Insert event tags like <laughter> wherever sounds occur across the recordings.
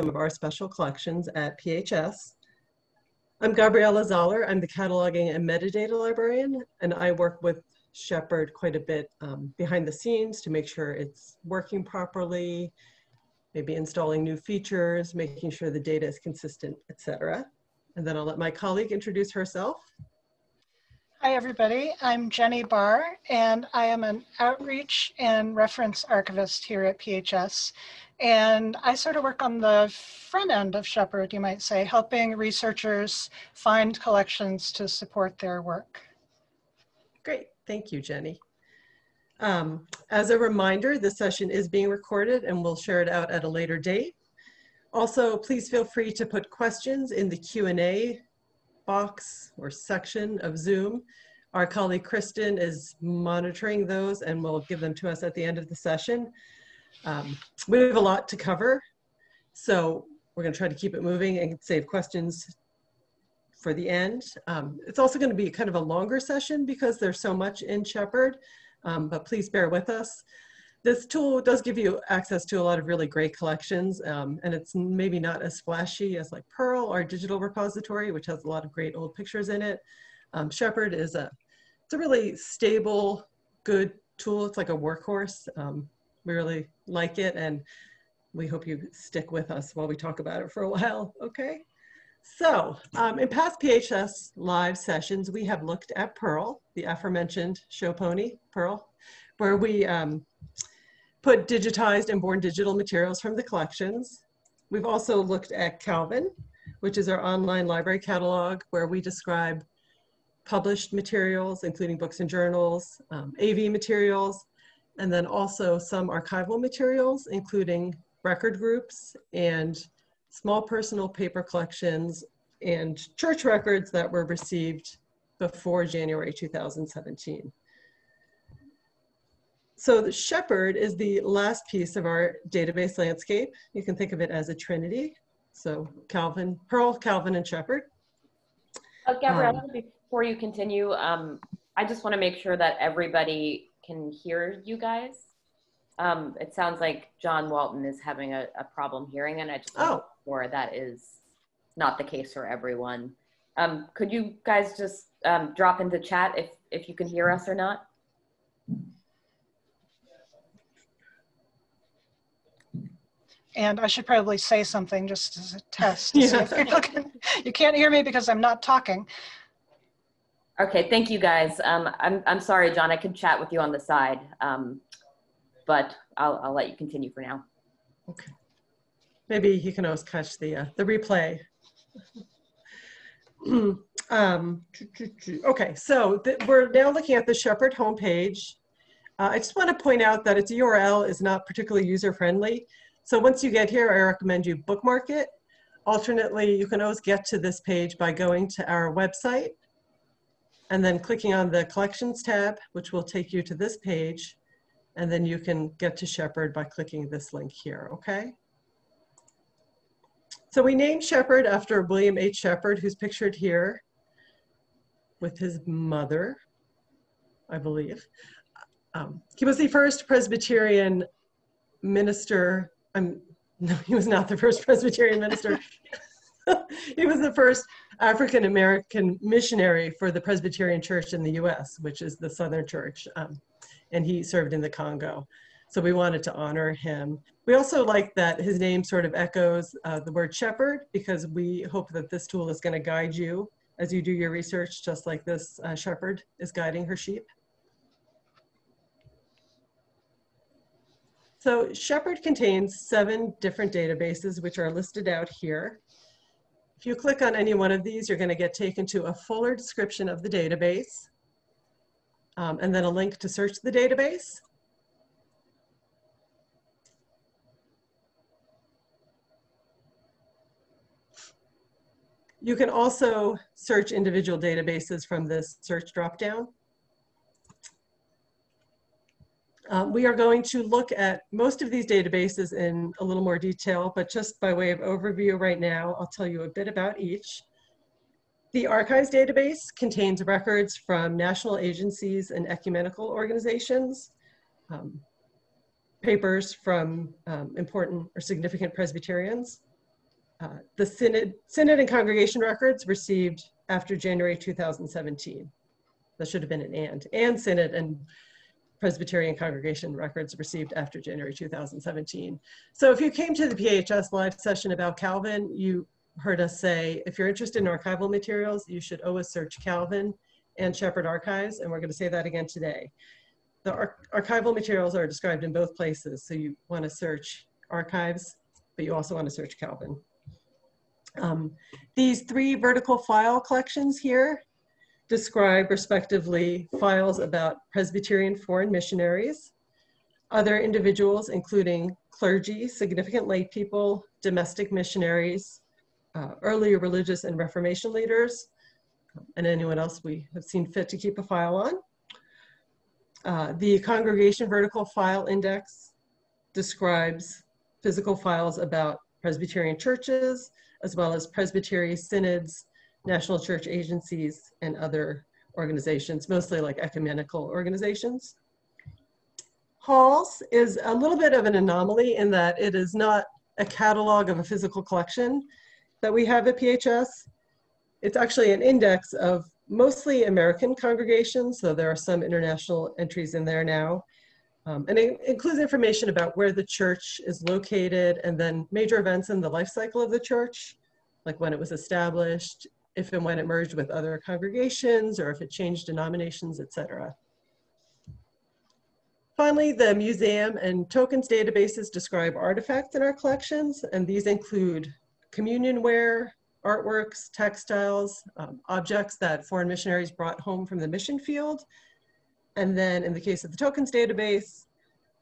some of our special collections at PHS. I'm Gabriela Zoller. I'm the cataloging and metadata librarian, and I work with Sheppard quite a bit um, behind the scenes to make sure it's working properly, maybe installing new features, making sure the data is consistent, etc. And then I'll let my colleague introduce herself. Hi, everybody. I'm Jenny Barr, and I am an outreach and reference archivist here at PHS. And I sort of work on the front end of Sheppard, you might say, helping researchers find collections to support their work. Great. Thank you, Jenny. Um, as a reminder, this session is being recorded and we'll share it out at a later date. Also, please feel free to put questions in the Q&A box or section of Zoom. Our colleague Kristen is monitoring those and will give them to us at the end of the session. Um, we have a lot to cover, so we're gonna try to keep it moving and save questions for the end. Um, it's also gonna be kind of a longer session because there's so much in Sheppard, um, but please bear with us. This tool does give you access to a lot of really great collections, um, and it's maybe not as flashy as like Pearl, our digital repository, which has a lot of great old pictures in it. Um, Sheppard is a, it's a really stable, good tool. It's like a workhorse. Um, we really like it, and we hope you stick with us while we talk about it for a while, okay? So um, in past PHS live sessions, we have looked at Pearl, the aforementioned show pony, Pearl, where we um, put digitized and born digital materials from the collections. We've also looked at Calvin, which is our online library catalog where we describe published materials, including books and journals, um, AV materials, and then also some archival materials, including record groups and small personal paper collections and church records that were received before January 2017. So the Sheppard is the last piece of our database landscape. You can think of it as a trinity. So Calvin, Pearl, Calvin, and Sheppard. Uh, Gabriela, um, before you continue, um, I just want to make sure that everybody can hear you guys. Um, it sounds like John Walton is having a, a problem hearing, and I just want oh. sure that is not the case for everyone. Um, could you guys just um, drop into chat if, if you can hear us or not? And I should probably say something just as a test. yeah. can, you can't hear me because I'm not talking. Okay, thank you guys. Um, I'm, I'm sorry, John, I could chat with you on the side, um, but I'll, I'll let you continue for now. Okay. Maybe you can always catch the, uh, the replay. <clears throat> um, okay, so we're now looking at the Sheppard homepage. Uh, I just want to point out that its URL is not particularly user-friendly. So once you get here, I recommend you bookmark it. Alternately, you can always get to this page by going to our website and then clicking on the collections tab, which will take you to this page. And then you can get to Sheppard by clicking this link here, okay? So we named Sheppard after William H. Sheppard, who's pictured here with his mother, I believe. Um, he was the first Presbyterian minister I'm, <laughs> no, he was not the first Presbyterian minister. <laughs> he was the first African American missionary for the Presbyterian Church in the US, which is the Southern Church. Um, and he served in the Congo. So we wanted to honor him. We also like that his name sort of echoes uh, the word shepherd because we hope that this tool is going to guide you as you do your research, just like this uh, shepherd is guiding her sheep. So Sheppard contains seven different databases, which are listed out here. If you click on any one of these, you're gonna get taken to a fuller description of the database, um, and then a link to search the database. You can also search individual databases from this search dropdown. Um, we are going to look at most of these databases in a little more detail, but just by way of overview right now, I'll tell you a bit about each. The archives database contains records from national agencies and ecumenical organizations, um, papers from um, important or significant Presbyterians. uh, the synod, synod and congregation records received after January 2017. That should have been an and. And synod and Presbyterian congregation records received after January 2017. So if you came to the PHS live session about Calvin, you heard us say, if you're interested in archival materials, you should always search Calvin and Sheppard Archives, and we're gonna say that again today. The ar archival materials are described in both places, so you wanna search archives, but you also wanna search Calvin. Um, these three vertical file collections here describe respectively files about Presbyterian foreign missionaries, other individuals including clergy, significant lay people, domestic missionaries, uh, religious and Reformation leaders, and anyone else we have seen fit to keep a file on. Uh, the congregation vertical file index describes physical files about Presbyterian churches, as well as Presbytery synods, national church agencies, and other organizations, mostly like ecumenical organizations. Halls is a little bit of an anomaly in that it is not a catalog of a physical collection that we have at PHS. It's actually an index of mostly American congregations, so there are some international entries in there now. Um, and it includes information about where the church is located and then major events in the life cycle of the church, like when it was established, if and when it merged with other congregations or if it changed denominations, etc. Finally, the museum and tokens databases describe artifacts in our collections, and these include communion ware, artworks, textiles, um, objects that foreign missionaries brought home from the mission field. And then in the case of the tokens database,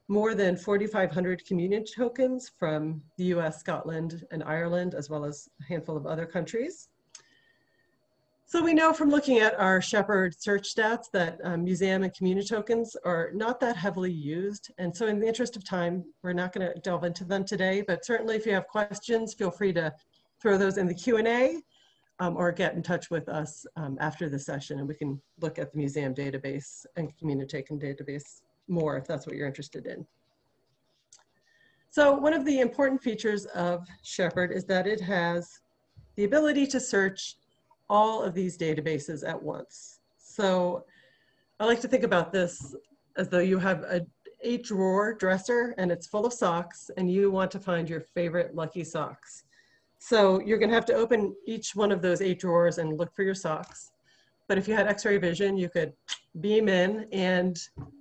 more than 4,500 communion tokens from the US, Scotland, and Ireland, as well as a handful of other countries. So we know from looking at our Sheppard search stats that um, museum and communion tokens are not that heavily used. And so in the interest of time, we're not gonna delve into them today, but certainly if you have questions, feel free to throw those in the Q&A um, or get in touch with us um, after the session and we can look at the museum database and community token database more if that's what you're interested in. So one of the important features of Sheppard is that it has the ability to search all of these databases at once. So I like to think about this as though you have a eight drawer dresser and it's full of socks and you want to find your favorite lucky socks. So you're gonna have to open each one of those eight drawers and look for your socks. But if you had x-ray vision, you could beam in and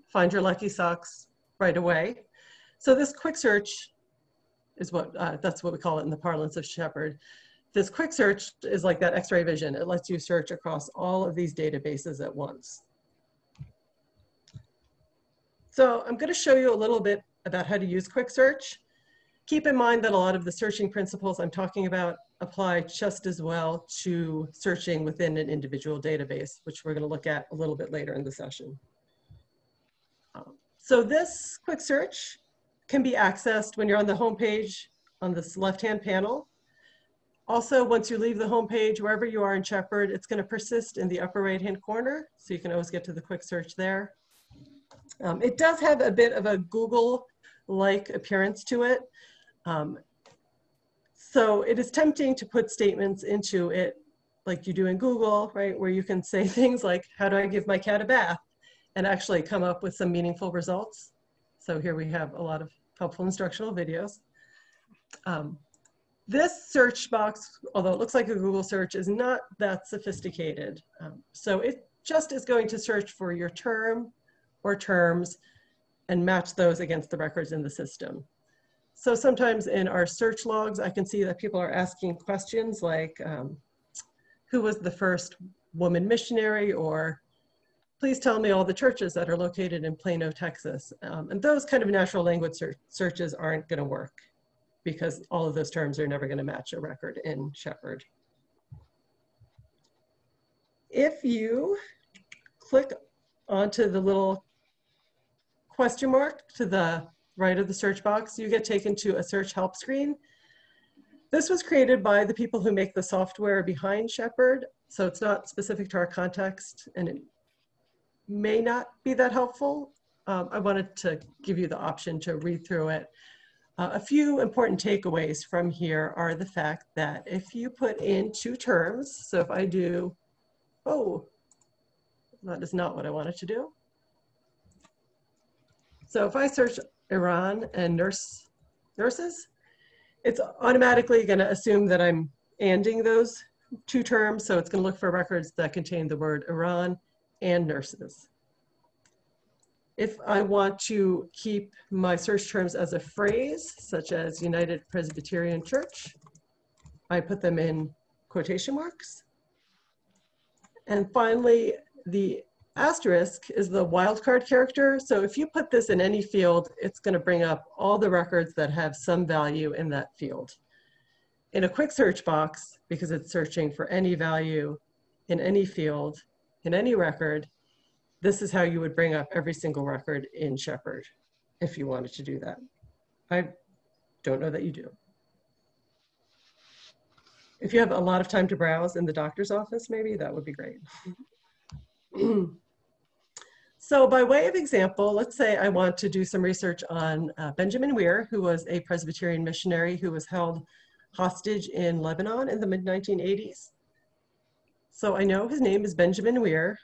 find your lucky socks right away. So this quick search is what, uh, that's what we call it in the parlance of Sheppard. This quick search is like that x-ray vision. It lets you search across all of these databases at once. So I'm gonna show you a little bit about how to use quick search. Keep in mind that a lot of the searching principles I'm talking about apply just as well to searching within an individual database, which we're gonna look at a little bit later in the session. Um, so this quick search can be accessed when you're on the home page on this left-hand panel. Also, once you leave the home page, wherever you are in Sheppard, it's gonna persist in the upper right-hand corner, so you can always get to the quick search there. Um, it does have a bit of a Google-like appearance to it. Um, so it is tempting to put statements into it like you do in Google, right? Where you can <laughs> say things like, how do I give my cat a bath? And actually come up with some meaningful results. So here we have a lot of helpful instructional videos. Um, this search box, although it looks like a Google search, is not that sophisticated. Um, so it just is going to search for your term or terms and match those against the records in the system. So sometimes in our search logs, I can see that people are asking questions like, um, who was the first woman missionary or please tell me all the churches that are located in Plano, Texas. Um, and those kind of natural language ser searches aren't gonna work because all of those terms are never gonna match a record in Sheppard. If you click onto the little question mark to the right of the search box, you get taken to a search help screen. This was created by the people who make the software behind Sheppard, so it's not specific to our context and it may not be that helpful. Um, I wanted to give you the option to read through it. Uh, a few important takeaways from here are the fact that if you put in two terms, so if I do, oh, that is not what I wanted to do. So if I search Iran and nurse nurses, it's automatically going to assume that I'm anding those two terms. So it's going to look for records that contain the word Iran and nurses. If I want to keep my search terms as a phrase, such as United Presbyterian Church, I put them in quotation marks. And finally, the asterisk is the wildcard character. So if you put this in any field, it's going to bring up all the records that have some value in that field. In a quick search box, because it's searching for any value in any field, in any record, this is how you would bring up every single record in Sheppard if you wanted to do that. I don't know that you do. If you have a lot of time to browse in the doctor's office, maybe that would be great. <clears throat> so by way of example, let's say I want to do some research on uh, Benjamin Weir, who was a Presbyterian missionary who was held hostage in Lebanon in the mid 1980s. So I know his name is Benjamin Weir.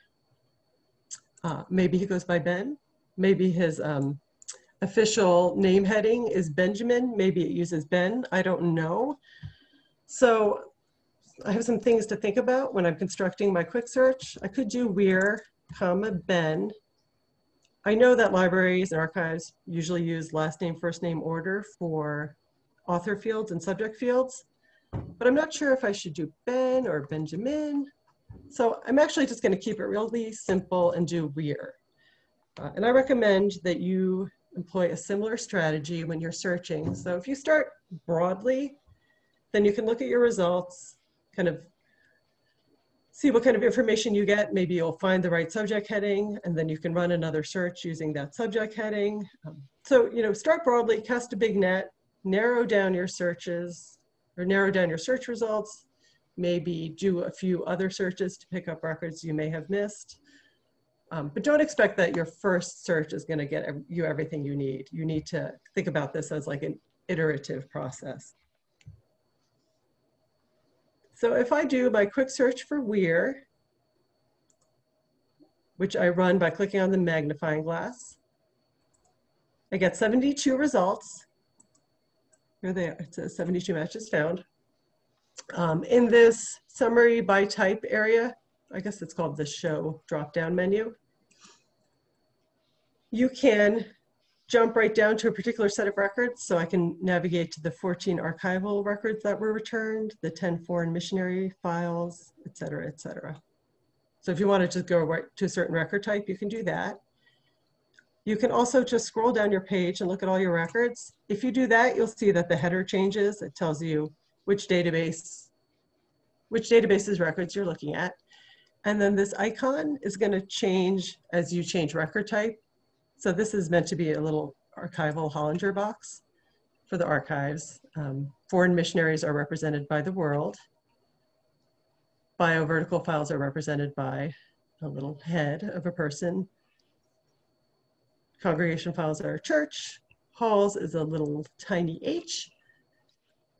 Uh, maybe he goes by Ben. Maybe his um, official name heading is Benjamin. Maybe it uses Ben. I don't know. So I have some things to think about when I'm constructing my quick search. I could do Weir, comma, Ben. I know that libraries and archives usually use last name, first name order for author fields and subject fields, but I'm not sure if I should do Ben or Benjamin. So I'm actually just gonna keep it really simple and do Weir. Uh, and I recommend that you employ a similar strategy when you're searching. So if you start broadly, then you can look at your results, kind of see what kind of information you get. Maybe you'll find the right subject heading, and then you can run another search using that subject heading. Um, so, you know, start broadly, cast a big net, narrow down your searches, or narrow down your search results, maybe do a few other searches to pick up records you may have missed. Um, but don't expect that your first search is going to get you everything you need. You need to think about this as like an iterative process. So if I do my quick search for Weir, which I run by clicking on the magnifying glass, I get 72 results. Here they are, it says 72 matches found. Um, in this summary by type area, I guess it's called the show drop-down menu, you can jump right down to a particular set of records. So I can navigate to the 14 archival records that were returned, the 10 foreign missionary files, et cetera, et cetera. So if you wanted to just go right to a certain record type, you can do that. You can also just scroll down your page and look at all your records. If you do that, you'll see that the header changes. It tells you which database, which database's records you're looking at. And then this icon is gonna change as you change record type. So this is meant to be a little archival Hollinger box for the archives. Um, foreign missionaries are represented by the world. Biovertical files are represented by a little head of a person. Congregation files are church. Halls is a little tiny H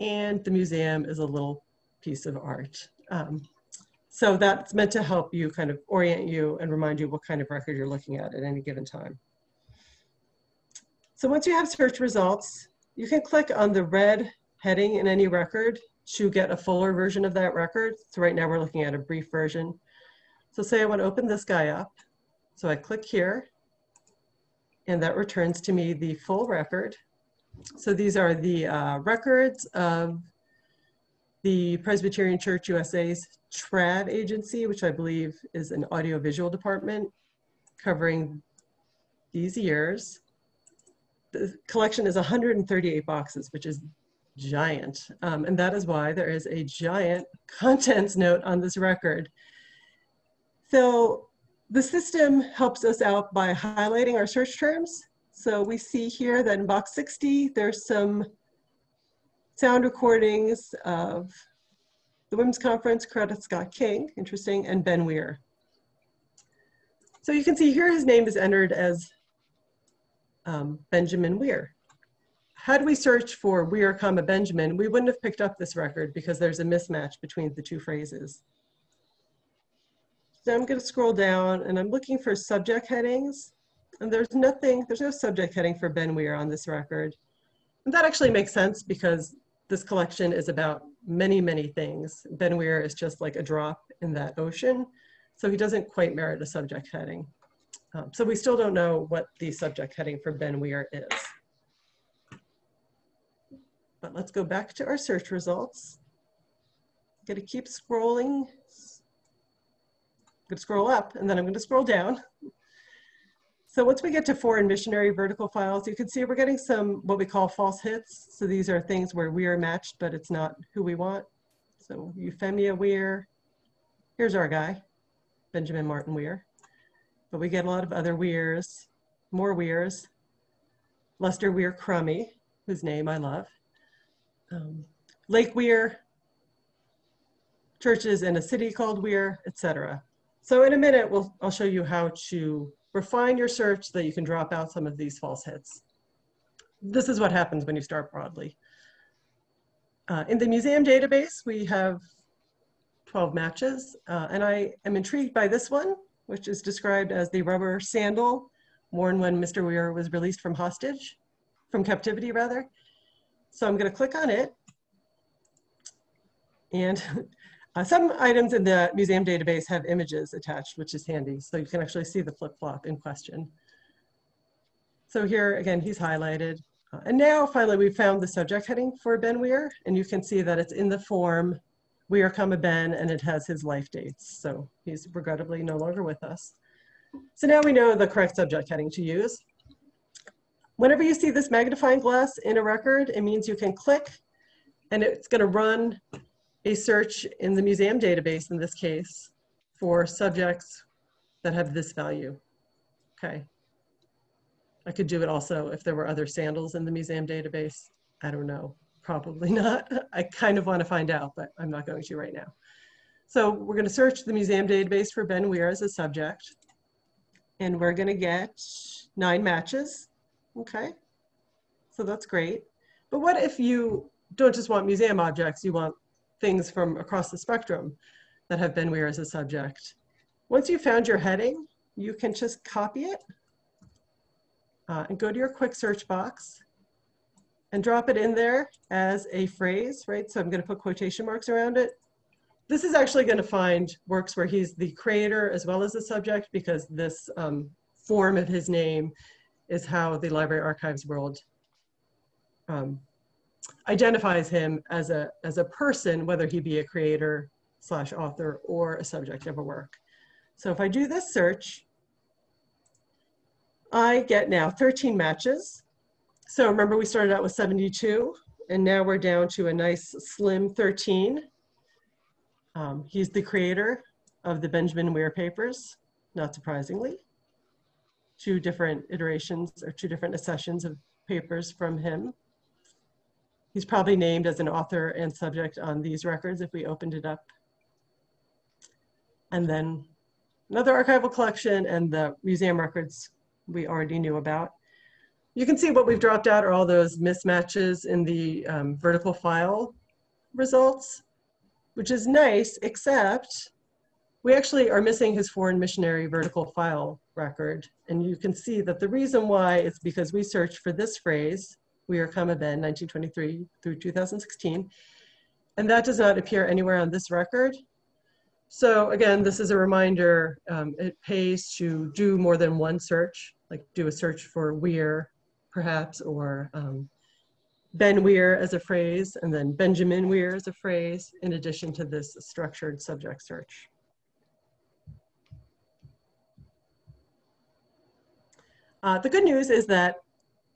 and the museum is a little piece of art. Um, so that's meant to help you kind of orient you and remind you what kind of record you're looking at at any given time. So once you have search results, you can click on the red heading in any record to get a fuller version of that record. So right now we're looking at a brief version. So say I want to open this guy up. So I click here and that returns to me the full record. So these are the uh, records of the Presbyterian Church USA's TRAD agency, which I believe is an audiovisual department covering these years. The collection is 138 boxes, which is giant. Um, and that is why there is a giant contents note on this record. So the system helps us out by highlighting our search terms so we see here that in box 60, there's some sound recordings of the Women's Conference, Coretta Scott King, interesting, and Ben Weir. So you can see here his name is entered as um, Benjamin Weir. had we searched for Weir, comma Benjamin, we wouldn't have picked up this record because there's a mismatch between the two phrases. So I'm going to scroll down and I'm looking for subject headings. And there's nothing, there's no subject heading for Ben Weir on this record. And that actually makes sense because this collection is about many, many things. Ben Weir is just like a drop in that ocean. So he doesn't quite merit a subject heading. Um, so we still don't know what the subject heading for Ben Weir is. But let's go back to our search results. I'm Gonna keep scrolling. I'm gonna scroll up and then I'm gonna scroll down. So once we get to foreign missionary vertical files, you can see we're getting some what we call false hits. So these are things where we are matched, but it's not who we want. So Euphemia Weir, here's our guy, Benjamin Martin Weir. But we get a lot of other Weirs, more Weirs. Lester Weir Crummy, whose name I love. Um, Lake Weir, churches in a city called Weir, etc. So in a minute, we'll, I'll show you how to refine your search so that you can drop out some of these false hits. This is what happens when you start broadly. Uh, in the museum database, we have 12 matches, uh, and I am intrigued by this one, which is described as the rubber sandal worn when Mr. Weir was released from hostage, from captivity rather. So I'm gonna click on it. And <laughs> uh, some items in the museum database have images attached, which is handy. So you can actually see the flip-flop in question. So here, again, he's highlighted. Uh, and now, finally, we've found the subject heading for Ben Weir, and you can see that it's in the form Weir, comma Ben, and it has his life dates. So he's regrettably no longer with us. So now we know the correct subject heading to use. Whenever you see this magnifying glass in a record, it means you can click and it's gonna run a search in the museum database, in this case, for subjects that have this value. Okay. I could do it also if there were other sandals in the museum database. I don't know, probably <laughs> not. I kind of want to find out, but I'm not going to right now. So we're going to search the museum database for Ben Weir as a subject. And we're going to get nine matches. Okay. So that's great. But what if you don't just want museum objects, you want things from across the spectrum that have Ben Weir as a subject. Once you've found your heading, you can just copy it uh, and go to your quick search box and drop it in there as a phrase, right? So I'm gonna put quotation marks around it. This is actually gonna find works where he's the creator as well as the subject because this um, form of his name is how the Library Archives world um, identifies him as a, as a person, whether he be a creator slash author or a subject of a work. So if I do this search, I get now 13 matches. So remember we started out with 72 and now we're down to a nice slim 13. Um, he's the creator of the Benjamin Weir papers, not surprisingly. Two different iterations or two different accessions of papers from him. He's probably named as an author and subject on these records if we opened it up. And then another archival collection and the museum records we already knew about. You can see what we've dropped out are all those mismatches in the um, vertical file results, which is nice, except we actually are missing his foreign missionary vertical file record. And you can see that the reason why is because we searched for this phrase, Weir, comma Ben, 1923 through 2016. And that does not appear anywhere on this record. So again, this is a reminder, um, it pays to do more than one search, like do a search for Weir, perhaps, or um, Ben Weir as a phrase, and then Benjamin Weir as a phrase, in addition to this structured subject search. Uh, the good news is that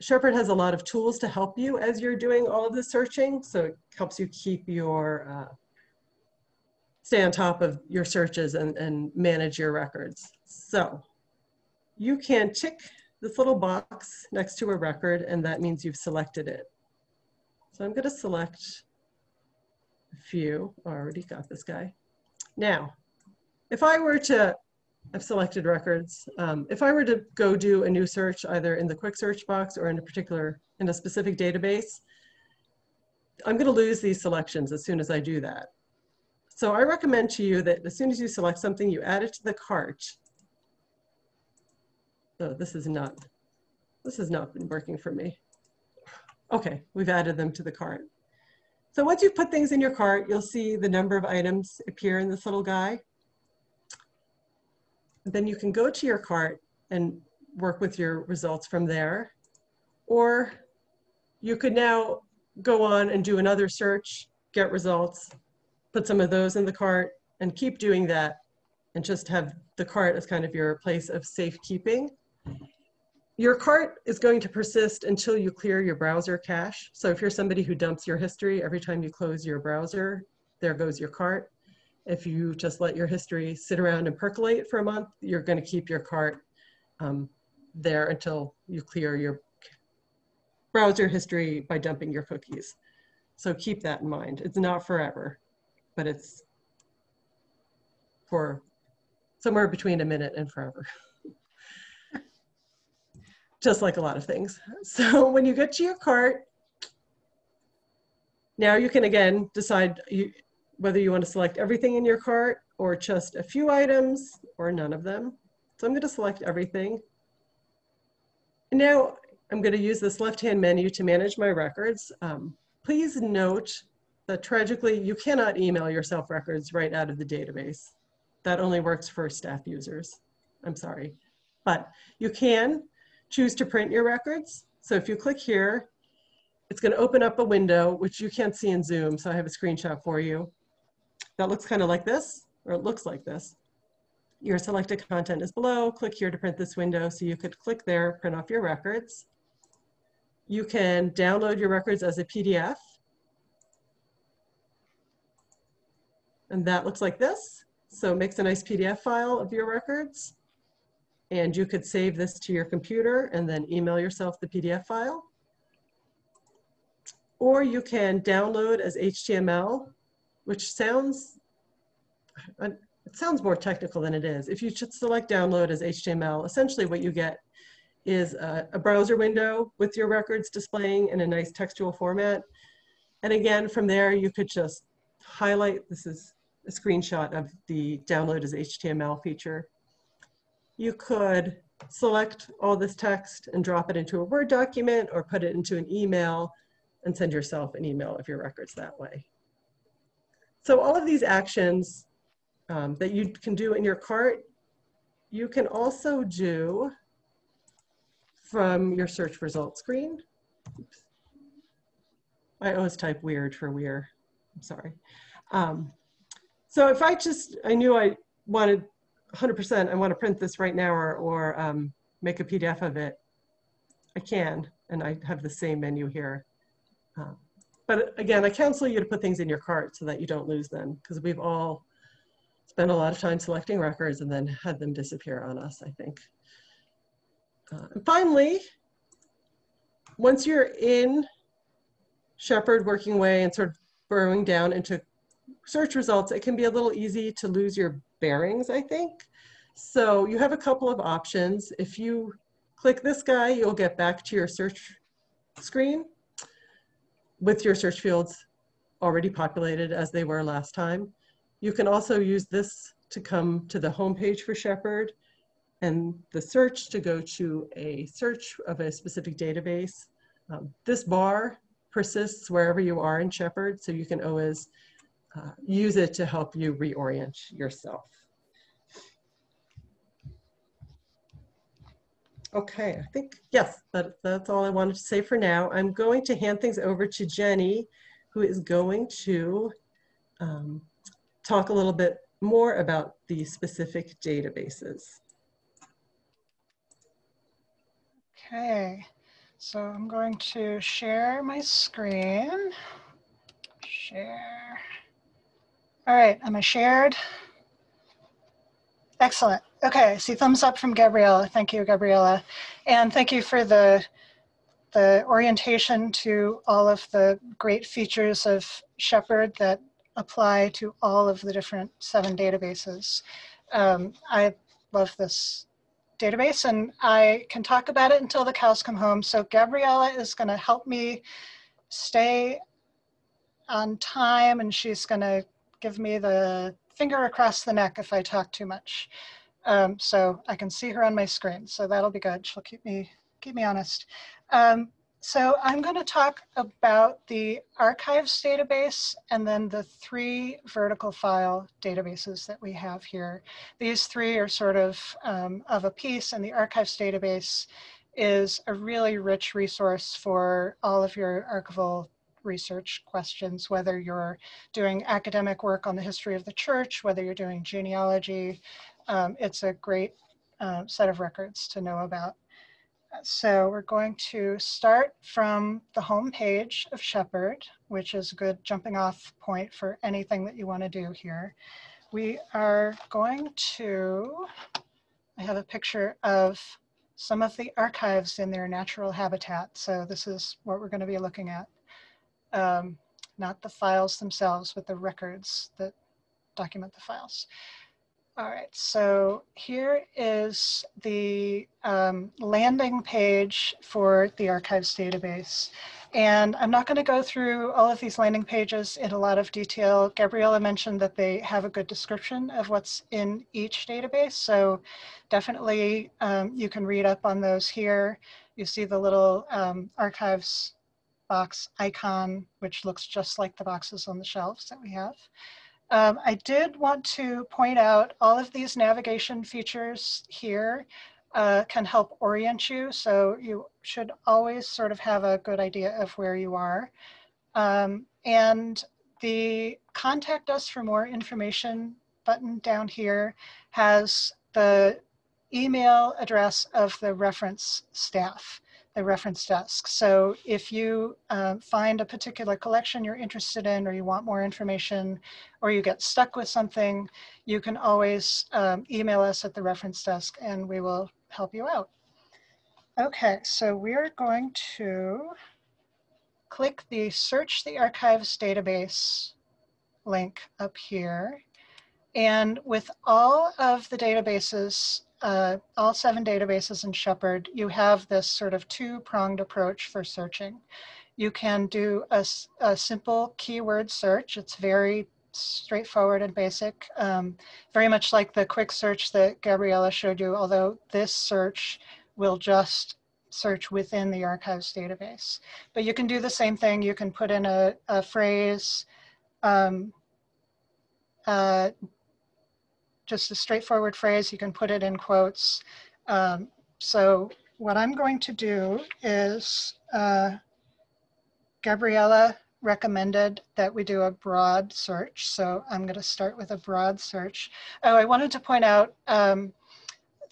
Sheppard has a lot of tools to help you as you're doing all of the searching. So it helps you keep your, uh, stay on top of your searches and, and manage your records. So you can tick this little box next to a record and that means you've selected it. So I'm gonna select a few, I already got this guy. Now, if I were to I've selected records. Um, if I were to go do a new search, either in the quick search box or in a particular, in a specific database, I'm gonna lose these selections as soon as I do that. So I recommend to you that as soon as you select something, you add it to the cart. So this is not, this has not been working for me. Okay, we've added them to the cart. So once you've put things in your cart, you'll see the number of items appear in this little guy. Then you can go to your cart and work with your results from there. Or you could now go on and do another search, get results, put some of those in the cart and keep doing that and just have the cart as kind of your place of safekeeping. Your cart is going to persist until you clear your browser cache. So if you're somebody who dumps your history every time you close your browser, there goes your cart. If you just let your history sit around and percolate for a month, you're going to keep your cart um, there until you clear your browser history by dumping your cookies. So keep that in mind. It's not forever, but it's for somewhere between a minute and forever. <laughs> Just like a lot of things. <laughs> So when you get to your cart, now you can again decide you, whether you want to select everything in your cart or just a few items or none of them. So I'm going to select everything. And now I'm going to use this left-hand menu to manage my records. Um, please note that tragically, you cannot email yourself records right out of the database. That only works for staff users. I'm sorry. But you can choose to print your records. So if you click here, it's going to open up a window, which you can't see in Zoom. So I have a screenshot for you. That looks kind of like this, or it looks like this. Your selected content is below. Click here to print this window. So you could click there, print off your records. You can download your records as a PDF. And that looks like this. So it makes a nice PDF file of your records. And you could save this to your computer and then email yourself the PDF file. Or you can download as HTML, which sounds, it sounds more technical than it is. If you should select download as HTML, essentially what you get is a, a browser window with your records displaying in a nice textual format. And again, from there, you could just highlight, this is a screenshot of the download as HTML feature you could select all this text and drop it into a Word document or put it into an email and send yourself an email of your records that way. So all of these actions um, that you can do in your cart, you can also do from your search results screen. Oops. I always type weird for weird. I'm sorry. Um, so if I just, I knew I wanted 100%, I want to print this right now or, or um, make a PDF of it, I can, and I have the same menu here. Um, but again, I counsel you to put things in your cart so that you don't lose them because we've all spent a lot of time selecting records and then had them disappear on us, I think. Uh, and finally, once you're in Sheppard working way and sort of burrowing down into search results, it can be a little easy to lose your bearings, I think. So you have a couple of options. If you click this guy, you'll get back to your search screen with your search fields already populated as they were last time. You can also use this to come to the home page for Sheppard and the search to go to a search of a specific database. Um, this bar persists wherever you are in Sheppard, so you can always uh, use it to help you reorient yourself. Okay, I think, yes, that, that's all I wanted to say for now. I'm going to hand things over to Jenny, who is going to um, talk a little bit more about the specific databases. Okay, so I'm going to share my screen. Share. All right, I'm I shared? Excellent. Okay, I see thumbs up from Gabriela. Thank you, Gabriela. And thank you for the, the orientation to all of the great features of Sheppard that apply to all of the different seven databases. Um, I love this database and I can talk about it until the cows come home. So Gabriela is gonna help me stay on time and she's gonna give me the finger across the neck if I talk too much. Um, so I can see her on my screen. So that'll be good. She'll keep me, keep me honest. Um, so I'm going to talk about the archives database and then the three vertical file databases that we have here. These three are sort of um, of a piece and the archives database is a really rich resource for all of your archival research questions, whether you're doing academic work on the history of the church, whether you're doing genealogy. Um, it's a great uh, set of records to know about. So we're going to start from the home page of Sheppard, which is a good jumping off point for anything that you want to do here. We are going to, I have a picture of some of the archives in their natural habitat. So this is what we're going to be looking at. Um, not the files themselves, but the records that document the files. All right, so here is the um, landing page for the archives database. And I'm not going to go through all of these landing pages in a lot of detail. Gabriela mentioned that they have a good description of what's in each database. So definitely um, you can read up on those here. You see the little um, archives box icon, which looks just like the boxes on the shelves that we have. Um, I did want to point out all of these navigation features here uh, can help orient you. So you should always sort of have a good idea of where you are. Um, and the contact us for more information button down here has the email address of the reference staff the reference desk. So if you uh, find a particular collection you're interested in or you want more information or you get stuck with something, you can always um, email us at the reference desk and we will help you out. Okay, so we're going to click the search the archives database link up here. And with all of the databases uh, all seven databases in Sheppard, you have this sort of two-pronged approach for searching. You can do a, a, simple keyword search. It's very straightforward and basic, um, very much like the quick search that Gabriela showed you, although this search will just search within the archives database. But you can do the same thing. You can put in a, a phrase, um, uh, just a straightforward phrase. You can put it in quotes. Um, so what I'm going to do is uh, Gabriela recommended that we do a broad search. So I'm going to start with a broad search. Oh, I wanted to point out um,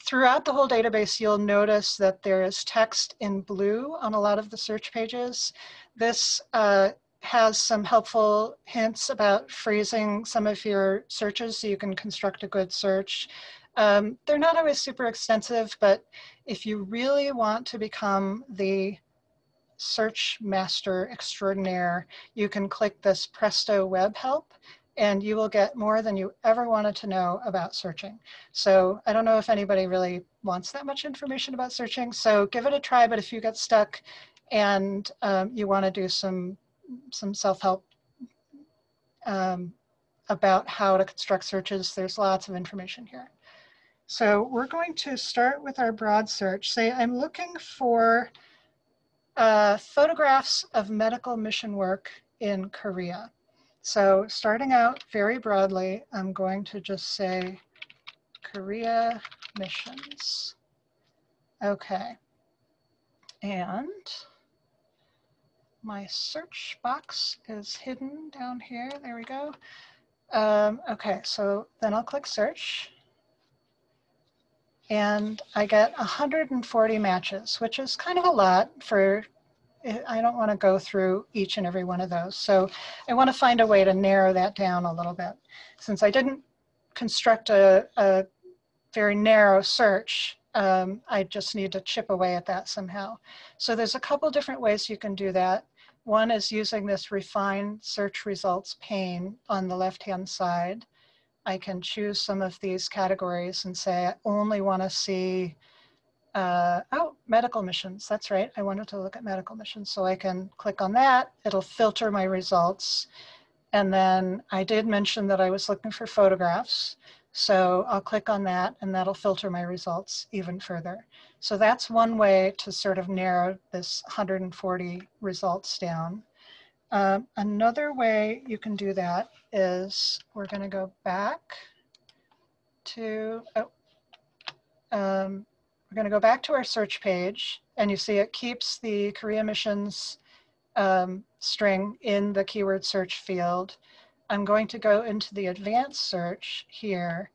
throughout the whole database, you'll notice that there is text in blue on a lot of the search pages. This uh, has some helpful hints about phrasing some of your searches so you can construct a good search. Um, they're not always super extensive, but if you really want to become the search master extraordinaire, you can click this Presto Web Help and you will get more than you ever wanted to know about searching. So I don't know if anybody really wants that much information about searching, so give it a try, but if you get stuck and um, you wanna do some some self-help um, about how to construct searches. There's lots of information here. So we're going to start with our broad search. Say I'm looking for uh, photographs of medical mission work in Korea. So starting out very broadly, I'm going to just say Korea missions. Okay. And my search box is hidden down here. There we go. Um, okay, so then I'll click search. And I get 140 matches, which is kind of a lot for, I don't want to go through each and every one of those. So I want to find a way to narrow that down a little bit. Since I didn't construct a, a very narrow search, um, I just need to chip away at that somehow. So there's a couple different ways you can do that. One is using this refine search results pane on the left-hand side. I can choose some of these categories and say, I only want to see, uh, oh, medical missions. That's right. I wanted to look at medical missions. So I can click on that. It'll filter my results. And then I did mention that I was looking for photographs. So I'll click on that and that'll filter my results even further. So that's one way to sort of narrow this 140 results down. Um, another way you can do that is we're going to go back to, oh, um, we're going to go back to our search page and you see it keeps the Korea missions um, string in the keyword search field. I'm going to go into the advanced search here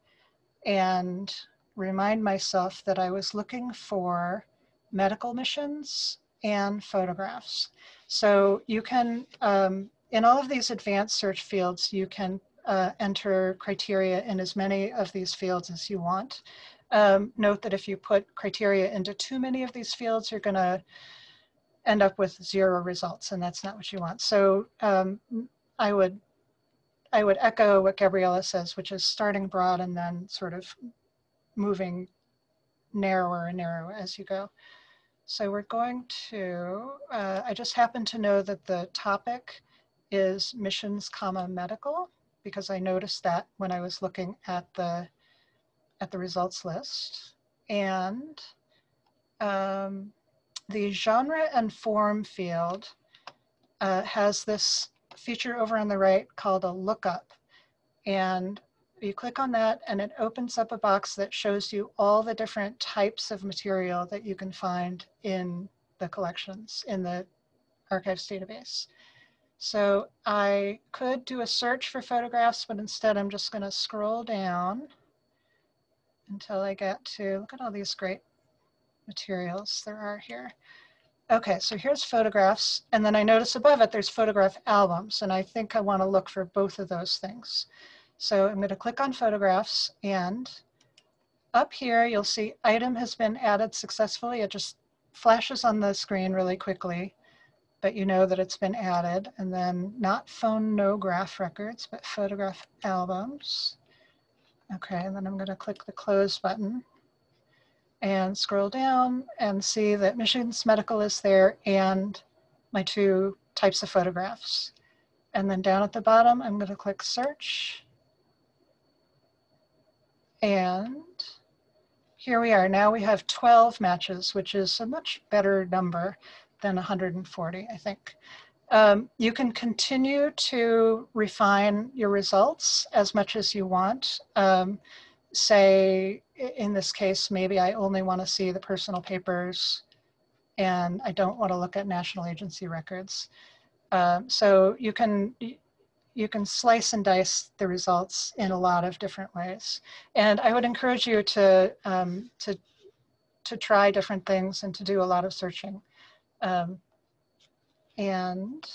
and remind myself that I was looking for medical missions and photographs. So you can, um, in all of these advanced search fields, you can uh, enter criteria in as many of these fields as you want. Um, note that if you put criteria into too many of these fields, you're going to end up with zero results, and that's not what you want. So um, I would I would echo what Gabriela says, which is starting broad and then sort of moving narrower and narrower as you go. So we're going to, uh, I just happen to know that the topic is missions comma medical because I noticed that when I was looking at the at the results list. And um, the genre and form field uh, has this feature over on the right called a lookup. And you click on that and it opens up a box that shows you all the different types of material that you can find in the collections in the archives database. So I could do a search for photographs, but instead I'm just gonna scroll down until I get to, look at all these great materials there are here. Okay, so here's photographs, and then I notice above it there's photograph albums, and I think I wanna look for both of those things. So I'm going to click on photographs and up here you'll see item has been added successfully. It just flashes on the screen really quickly, but you know that it's been added. And then not phone no graph records, but photograph albums. Okay, and then I'm going to click the close button and scroll down and see that missions medical is there and my two types of photographs. And then down at the bottom, I'm going to click search and here we are. Now we have 12 matches, which is a much better number than 140, I think. Um, you can continue to refine your results as much as you want. Um, say, in this case, maybe I only want to see the personal papers and I don't want to look at national agency records. Um, so you can you can slice and dice the results in a lot of different ways. And I would encourage you to, um, to, to try different things and to do a lot of searching. Um, and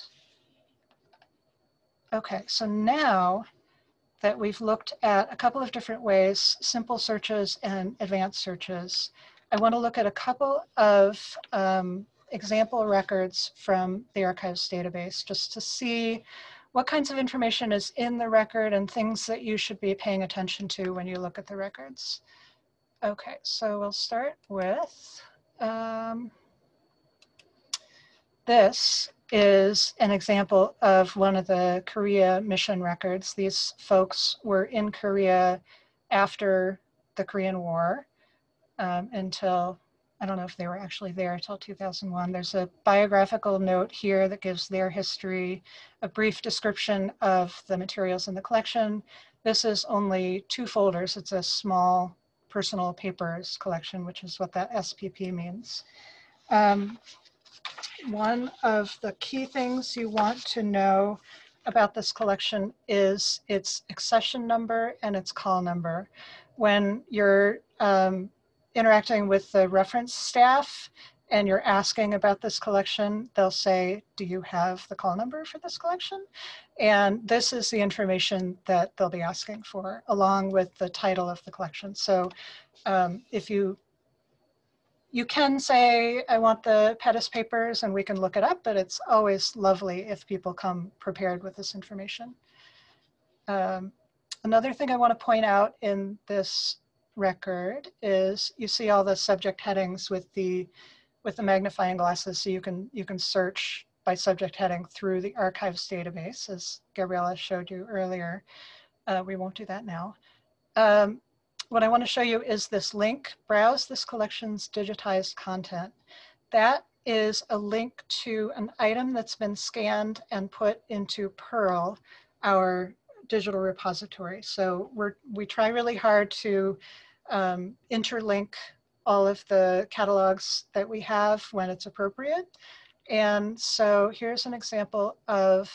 okay, so now that we've looked at a couple of different ways, simple searches and advanced searches, I want to look at a couple of um, example records from the archives database just to see what kinds of information is in the record and things that you should be paying attention to when you look at the records. Okay, so we'll start with, um, this is an example of one of the Korea mission records. These folks were in Korea after the Korean War um, until I don't know if they were actually there until 2001. There's a biographical note here that gives their history, a brief description of the materials in the collection. This is only two folders. It's a small personal papers collection, which is what that SPP means. Um, one of the key things you want to know about this collection is its accession number and its call number. When you're um, interacting with the reference staff and you're asking about this collection, they'll say, do you have the call number for this collection? And this is the information that they'll be asking for along with the title of the collection. So um, if you, you can say, I want the Pettus papers and we can look it up, but it's always lovely if people come prepared with this information. Um, another thing I want to point out in this record is you see all the subject headings with the with the magnifying glasses so you can you can search by subject heading through the archives database as Gabriela showed you earlier. Uh, we won't do that now. Um, what I want to show you is this link, browse this collection's digitized content. That is a link to an item that's been scanned and put into Pearl, our digital repository. So we're, we try really hard to um, interlink all of the catalogs that we have when it's appropriate. And so here's an example of,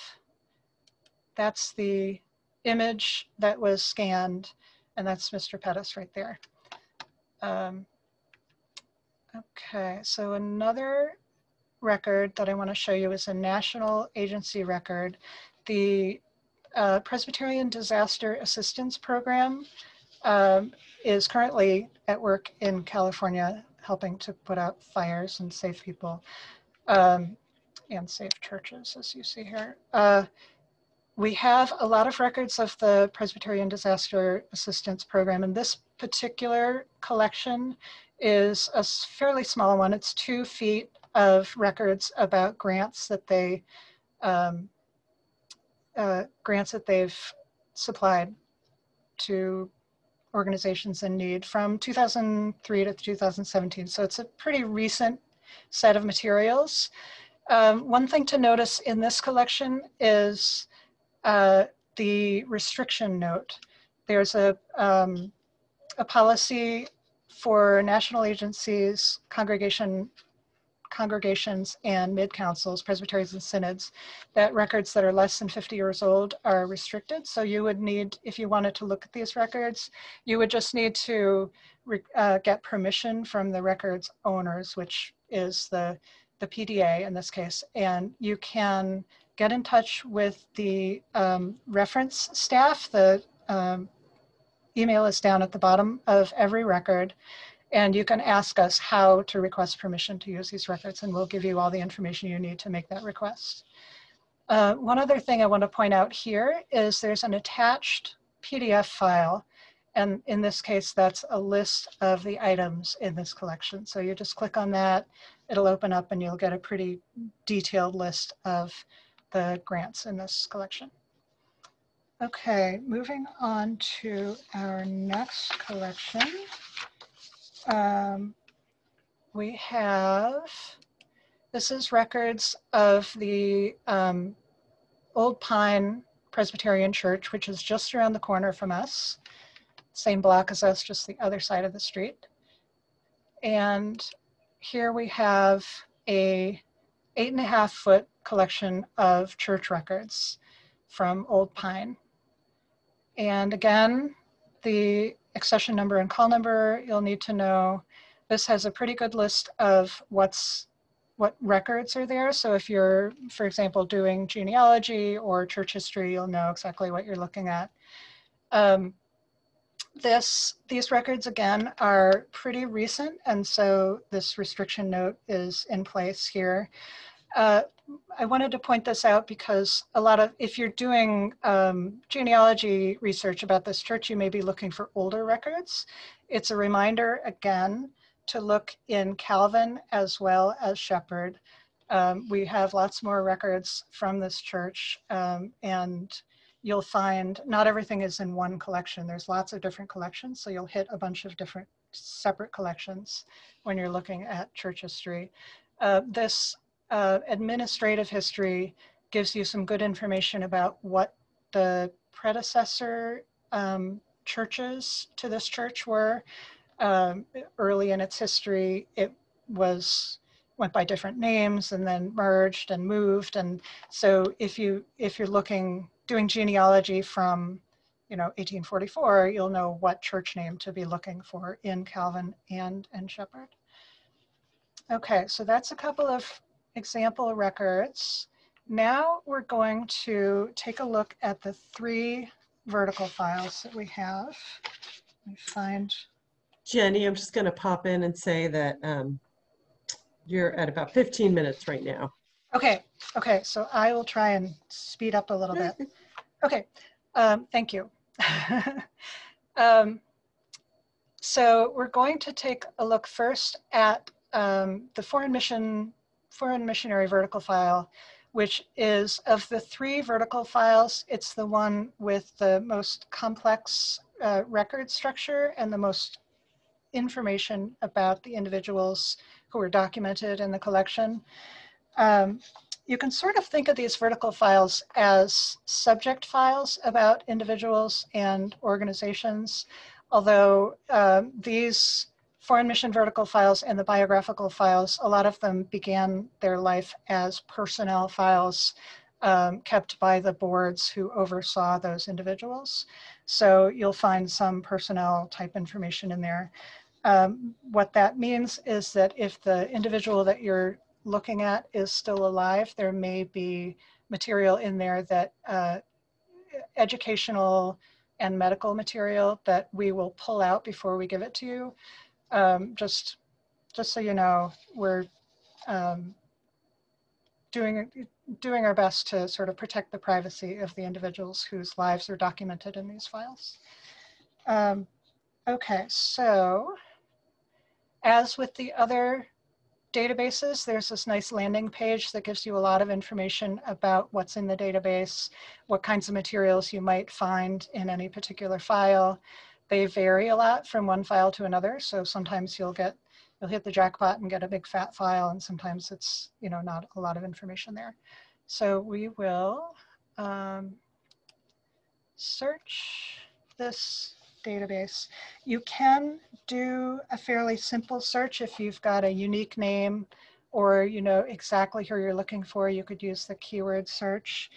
that's the image that was scanned, and that's Mr. Pettis right there. Um, okay, so another record that I want to show you is a national agency record. The uh, Presbyterian Disaster Assistance Program um, is currently at work in California helping to put out fires and save people um, and save churches, as you see here. Uh, we have a lot of records of the Presbyterian Disaster Assistance Program, and this particular collection is a fairly small one. It's two feet of records about grants that they um, uh, grants that they've supplied to organizations in need from 2003 to 2017. So it's a pretty recent set of materials. Um, one thing to notice in this collection is uh, the restriction note. There's a, um, a policy for national agencies, congregation congregations and mid-councils, presbyteries and synods, that records that are less than 50 years old are restricted. So you would need, if you wanted to look at these records, you would just need to uh, get permission from the records owners, which is the, the PDA in this case. And you can get in touch with the um, reference staff. The um, email is down at the bottom of every record. And you can ask us how to request permission to use these records, and we'll give you all the information you need to make that request. Uh, one other thing I want to point out here is there's an attached PDF file. And in this case, that's a list of the items in this collection. So you just click on that, it'll open up and you'll get a pretty detailed list of the grants in this collection. Okay, moving on to our next collection um, we have, this is records of the um, Old Pine Presbyterian Church, which is just around the corner from us. Same block as us, just the other side of the street. And here we have a eight and a half foot collection of church records from Old Pine. And again, the accession number and call number you'll need to know. This has a pretty good list of what's what records are there. So if you're, for example, doing genealogy or church history, you'll know exactly what you're looking at. Um, this, these records again are pretty recent, and so this restriction note is in place here. Uh, I wanted to point this out because a lot of, if you're doing um, genealogy research about this church, you may be looking for older records. It's a reminder again to look in Calvin as well as Sheppard. Um, we have lots more records from this church um, and you'll find not everything is in one collection. There's lots of different collections. So you'll hit a bunch of different separate collections when you're looking at church history. Uh, this uh, administrative history gives you some good information about what the predecessor um, churches to this church were. Um, early in its history, it was went by different names and then merged and moved. And so if you if you're looking doing genealogy from you know 1844, you'll know what church name to be looking for in Calvin and and Sheppard. Okay, so that's a couple of example records. Now we're going to take a look at the three vertical files that we have. we find. Jenny, I'm just going to pop in and say that um, you're at about 15 minutes right now. Okay, okay, so I will try and speed up a little bit. <laughs> Okay, um, thank you. <laughs> um, so we're going to take a look first at um, the foreign mission, foreign missionary vertical file, which is of the three vertical files, it's the one with the most complex uh, record structure and the most information about the individuals who were documented in the collection. Um, you can sort of think of these vertical files as subject files about individuals and organizations, although um, these foreign mission vertical files and the biographical files, a lot of them began their life as personnel files um, kept by the boards who oversaw those individuals. So you'll find some personnel type information in there. Um, what that means is that if the individual that you're looking at is still alive, there may be material in there that uh, educational and medical material that we will pull out before we give it to you. Um, just, just so you know, we're um, doing, doing our best to sort of protect the privacy of the individuals whose lives are documented in these files. Um, okay, so as with the other databases, there's this nice landing page that gives you a lot of information about what's in the database, what kinds of materials you might find in any particular file. They vary a lot from one file to another. So sometimes you'll get, you'll hit the jackpot and get a big fat file and sometimes it's, you know, not a lot of information there. So we will um, search this database. You can do a fairly simple search if you've got a unique name or you know exactly who you're looking for, you could use the keyword search.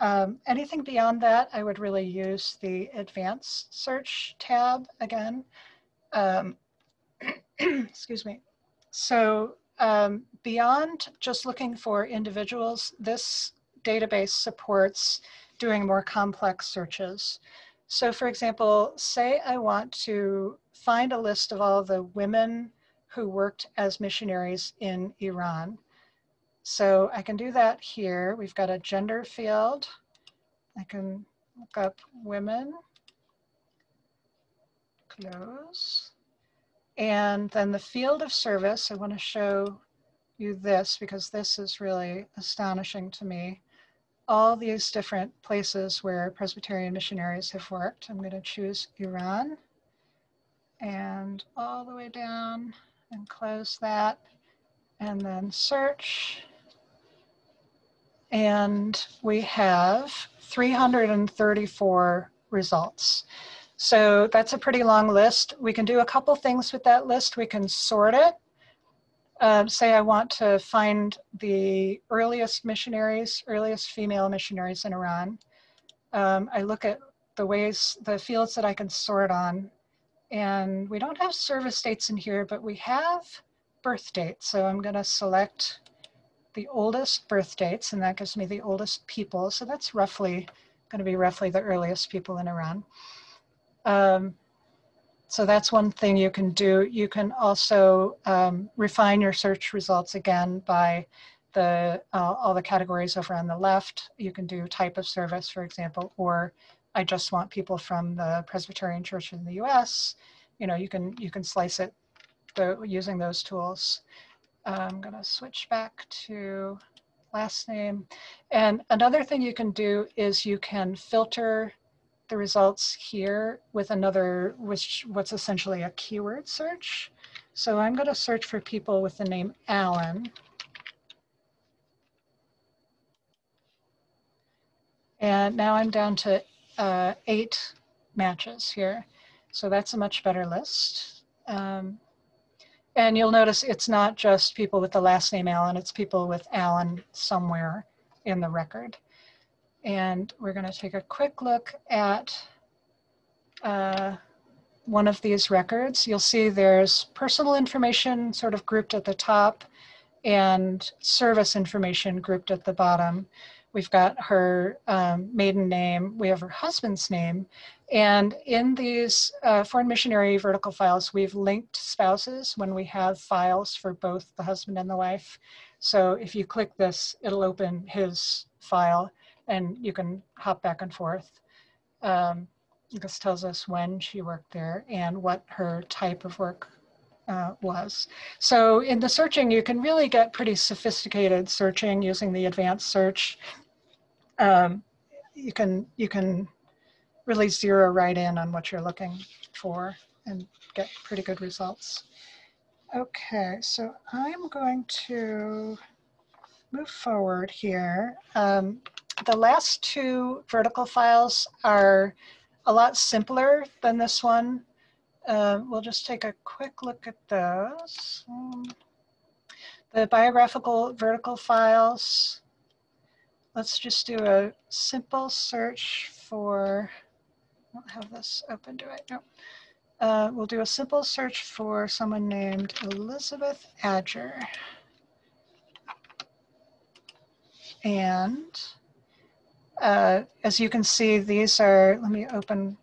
Um, anything beyond that, I would really use the advanced search tab again. Um, <clears throat> excuse me. So um, beyond just looking for individuals, this database supports doing more complex searches. So for example, say I want to find a list of all the women who worked as missionaries in Iran. So I can do that here. We've got a gender field. I can look up women, close. And then the field of service, I want to show you this because this is really astonishing to me all these different places where Presbyterian missionaries have worked. I'm going to choose Iran and all the way down and close that and then search. And we have 334 results. So that's a pretty long list. We can do a couple things with that list. We can sort it uh, say I want to find the earliest missionaries, earliest female missionaries in Iran. Um, I look at the ways, the fields that I can sort on. And we don't have service dates in here, but we have birth dates. So I'm gonna select the oldest birth dates, and that gives me the oldest people. So that's roughly gonna be roughly the earliest people in Iran. Um, so that's one thing you can do. You can also um, refine your search results again by the uh, all the categories over on the left. You can do type of service, for example, or I just want people from the Presbyterian Church in the U.S. You know, you can you can slice it using those tools. I'm going to switch back to last name. And another thing you can do is you can filter the results here with another, which what's essentially a keyword search. So I'm going to search for people with the name Alan. And now I'm down to uh, eight matches here. So that's a much better list. Um, and you'll notice it's not just people with the last name Allen, it's people with Allen somewhere in the record. And we're going to take a quick look at uh, one of these records. You'll see there's personal information sort of grouped at the top and service information grouped at the bottom. We've got her um, maiden name, we have her husband's name, and in these uh, foreign missionary vertical files, we've linked spouses when we have files for both the husband and the wife. So if you click this, it'll open his file and you can hop back and forth. Um, this tells us when she worked there and what her type of work uh, was. So in the searching, you can really get pretty sophisticated searching using the advanced search. Um, you can you can really zero right in on what you're looking for and get pretty good results. Okay, so I'm going to move forward here. Um, the last two vertical files are a lot simpler than this one. Uh, we'll just take a quick look at those. The biographical vertical files. Let's just do a simple search for, I don't have this open, do I? No. Uh, we'll do a simple search for someone named Elizabeth Adger. And uh, as you can see, these are, let me open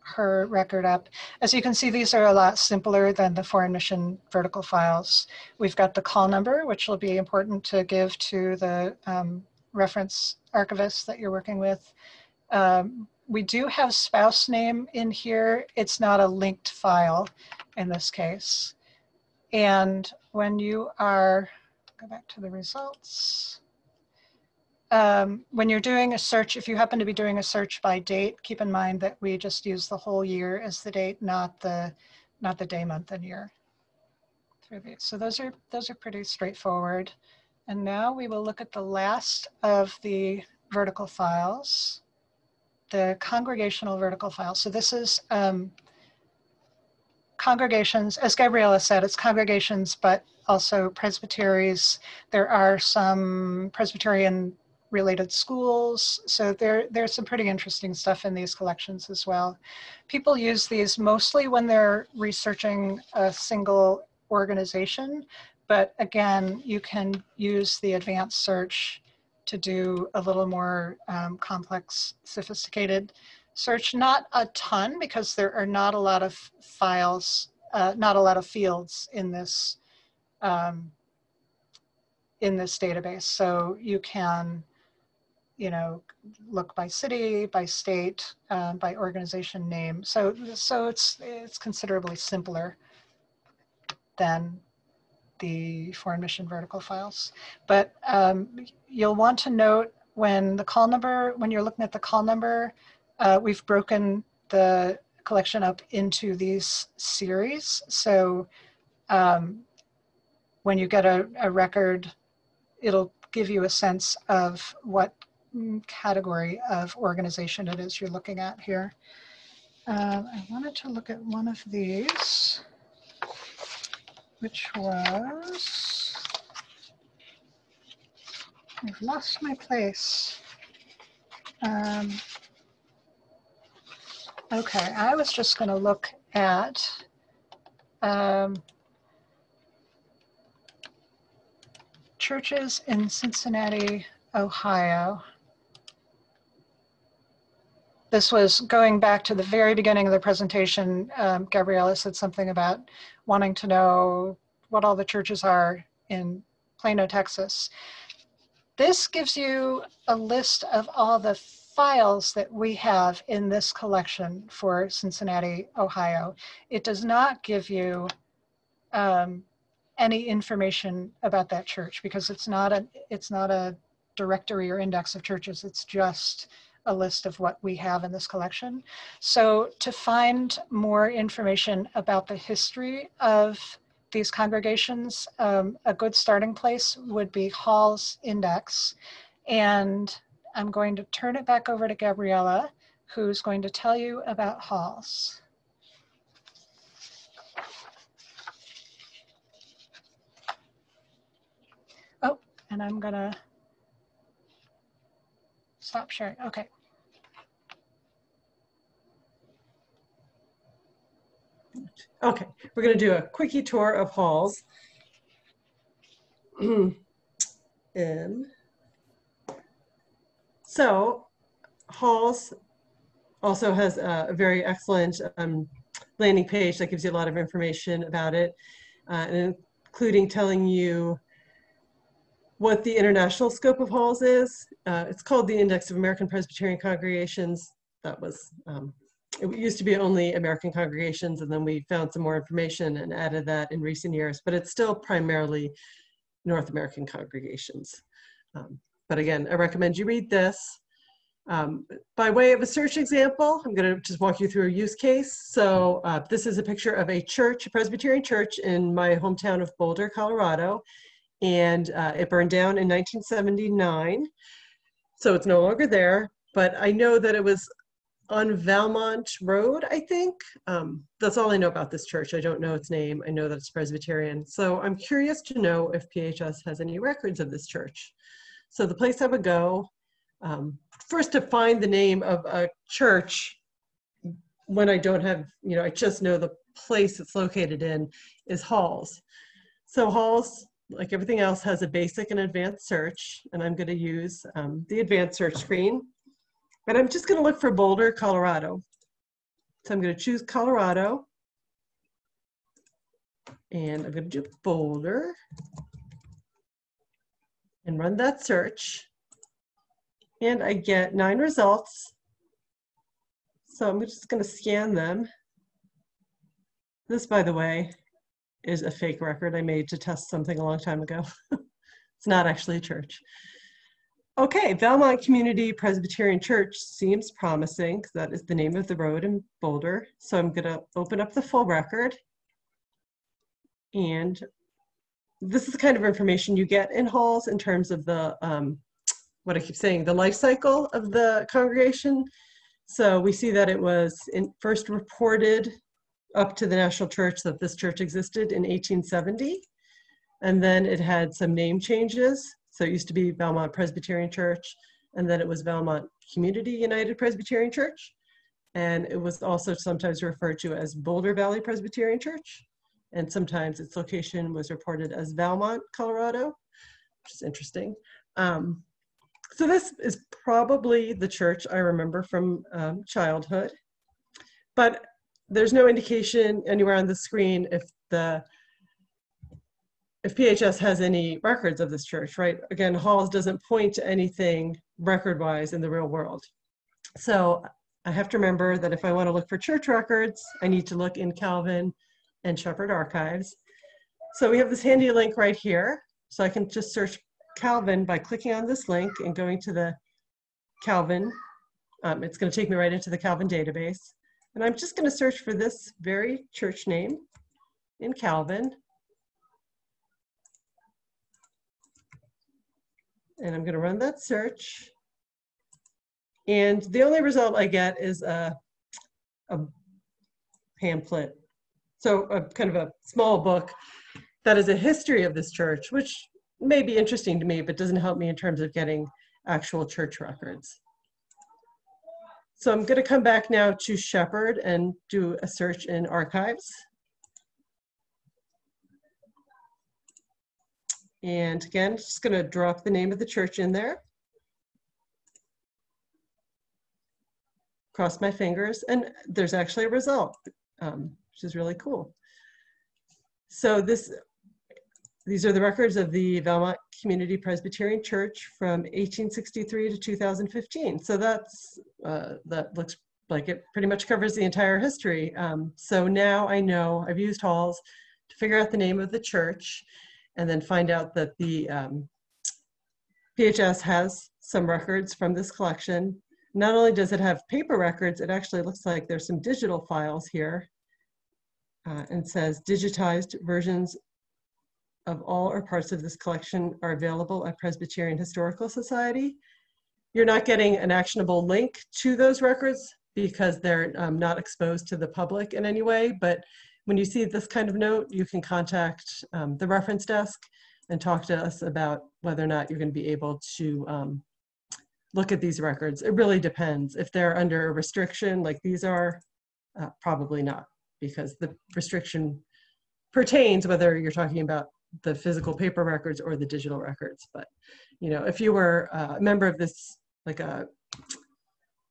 her record up. As you can see, these are a lot simpler than the foreign mission vertical files. We've got the call number, which will be important to give to the um, reference archivist that you're working with. Um, we do have spouse name in here. It's not a linked file in this case. And when you are, go back to the results um, when you're doing a search, if you happen to be doing a search by date, keep in mind that we just use the whole year as the date, not the not the day, month, and year. So those are those are pretty straightforward. And now we will look at the last of the vertical files, the congregational vertical file. So this is um, congregations, as Gabriela said, it's congregations, but also presbyteries. There are some Presbyterian related schools. So there, there's some pretty interesting stuff in these collections as well. People use these mostly when they're researching a single organization, but again, you can use the advanced search to do a little more um, complex, sophisticated search. Not a ton because there are not a lot of files, uh, not a lot of fields in this um, in this database. So you can you know, look by city, by state, uh, by organization name. So, so it's, it's considerably simpler than the foreign mission vertical files. But um, you'll want to note when the call number, when you're looking at the call number, uh, we've broken the collection up into these series. So um, when you get a, a record, it'll give you a sense of what category of organization it is you're looking at here. Uh, I wanted to look at one of these, which was, I've lost my place. Um, okay, I was just going to look at um, churches in Cincinnati, Ohio. This was going back to the very beginning of the presentation. Um, Gabriela said something about wanting to know what all the churches are in Plano, Texas. This gives you a list of all the files that we have in this collection for Cincinnati, Ohio. It does not give you um, any information about that church because it's not a it's not a directory or index of churches. It's just a list of what we have in this collection. So to find more information about the history of these congregations, um, a good starting place would be Hall's Index. And I'm going to turn it back over to Gabriela, who's going to tell you about Hall's. Oh, and I'm gonna stop sharing. Okay. Okay, we're going to do a quickie tour of Hall's. <clears throat> um, so, Hall's also has a, very excellent um, landing page that gives you a lot of information about it, uh, including telling you what the international scope of Hall's is. Uh, it's called the Index of American Presbyterian Congregations that was, um, it used to be only American congregations, and then we found some more information and added that in recent years, but it's still primarily North American congregations. Um, but again, I recommend you read this. Um, by way of a search example, I'm going to just walk you through a use case. So uh, this is a picture of a church, a Presbyterian church in my hometown of Boulder, Colorado, and uh, it burned down in 1979. So it's no longer there, but I know that it was on Valmont Road, I think. Um, that's all I know about this church. I don't know its name. I know that it's Presbyterian. So I'm curious to know if PHS has any records of this church. So the place I would go um, first to find the name of a church when I don't have, you know, I just know the place it's located in is Hall's. So Hall's, like everything else, has a basic and advanced search, and I'm going to use um, the advanced search screen. And I'm just going to look for Boulder, Colorado. So I'm going to choose Colorado. And I'm going to do Boulder and run that search and I get nine results. So I'm just going to scan them. This, by the way, is a fake record I made to test something a long time ago. <laughs> it's not actually a church. Okay, Valmont Community Presbyterian Church seems promising that is the name of the road in Boulder. So I'm going to open up the full record. And this is the kind of information you get in Hall's in terms of the um, what I keep saying, the life cycle of the congregation. So we see that it was first reported up to the national church that this church existed in 1870. And then it had some name changes. So it used to be Belmont Presbyterian Church, and then it was Belmont Community United Presbyterian Church. And it was also sometimes referred to as Boulder Valley Presbyterian Church. And sometimes its location was reported as Valmont, Colorado, which is interesting. Um, so this is probably the church I remember from um, childhood, but there's no indication anywhere on the screen if the if PHS has any records of this church, right? Again, Hall's doesn't point to anything record-wise in the real world. So I have to remember that if I want to look for church records, I need to look in Calvin and Sheppard archives. So we have this handy link right here. So I can just search Calvin by clicking on this link and going to the Calvin. Um, it's going to take me right into the Calvin database. And I'm just going to search for this very church name in Calvin. And I'm going to run that search. And the only result I get is a, a pamphlet. So a kind of a small book that is a history of this church, which may be interesting to me, but doesn't help me in terms of getting actual church records. So I'm going to come back now to Sheppard and do a search in archives. And again, just going to drop the name of the church in there. Cross my fingers, and there's actually a result, um, which is really cool. So this these are the records of the Valmont Community Presbyterian Church from 1863 to 2015. So that's, uh, that looks like it pretty much covers the entire history. Um, so now I know, I've used Hall's to figure out the name of the church and then find out that the um, PHS has some records from this collection. Not only does it have paper records, it actually looks like there's some digital files here uh, and says digitized versions of all or parts of this collection are available at Presbyterian Historical Society. You're not getting an actionable link to those records because they're um, not exposed to the public in any way, but when you see this kind of note, you can contact um, the reference desk and talk to us about whether or not you're going to be able to um, look at these records. It really depends. If they're under a restriction like these are, uh, probably not, because the restriction pertains whether you're talking about the physical paper records or the digital records. But, you know, if you were a member of this, like a,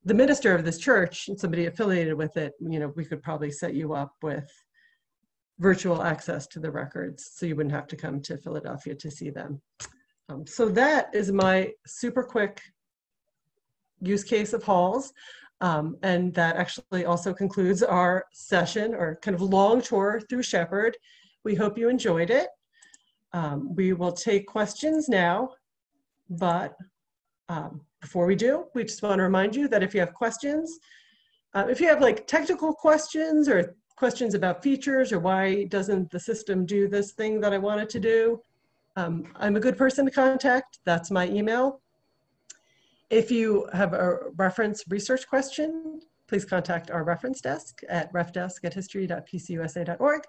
the minister of this church and somebody affiliated with it, you know, we could probably set you up with virtual access to the records so you wouldn't have to come to Philadelphia to see them. Um, so that is my super quick use case of Hall's. Um, and that actually also concludes our session or kind of long tour through Sheppard. We hope you enjoyed it. Um, we will take questions now, but um, before we do, we just want to remind you that if you have questions, uh, if you have like technical questions or questions about features or why doesn't the system do this thing that I wanted to do, um, I'm a good person to contact. That's my email. If you have a reference research question, please contact our reference desk at refdesk at history.pcusa.org.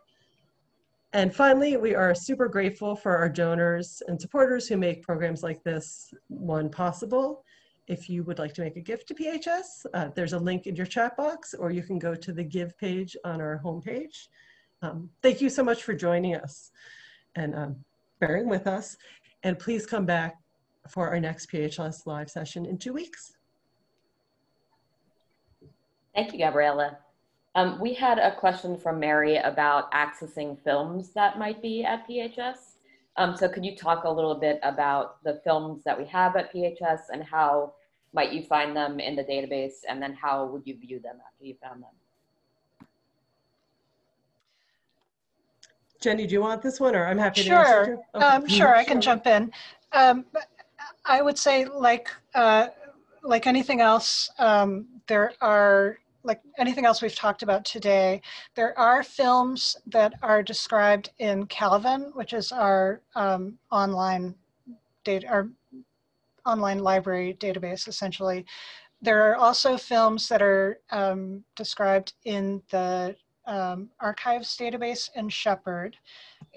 And finally, we are super grateful for our donors and supporters who make programs like this one possible. If you would like to make a gift to PHS, uh, there's a link in your chat box, or you can go to the Give page on our homepage. Um, thank you so much for joining us and um, bearing with us. And please come back for our next PHS live session in two weeks. Thank you, Gabriela. Um, we had a question from Mary about accessing films that might be at PHS. Um, so could you talk a little bit about the films that we have at PHS and how might you find them in the database and then how would you view them after you found them? Jenny, do you want this one or I'm happy sure. to answer? Okay. Um, sure, I can jump in. Um, I would say like, uh, like anything else, um, there are like anything else we've talked about today, there are films that are described in Calvin, which is our um, online data, our online library database, essentially. There are also films that are um, described in the um, archives database in Sheppard.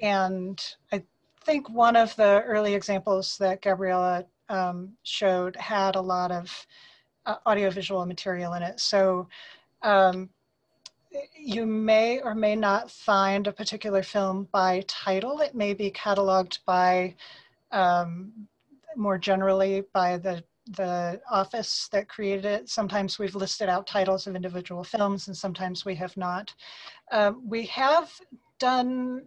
And I think one of the early examples that Gabriela um, showed had a lot of uh, audiovisual material in it. So um, you may or may not find a particular film by title. It may be cataloged by um, more generally by the the office that created it. Sometimes we've listed out titles of individual films and sometimes we have not. Um, we have done